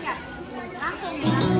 siap. Langsung, langsung.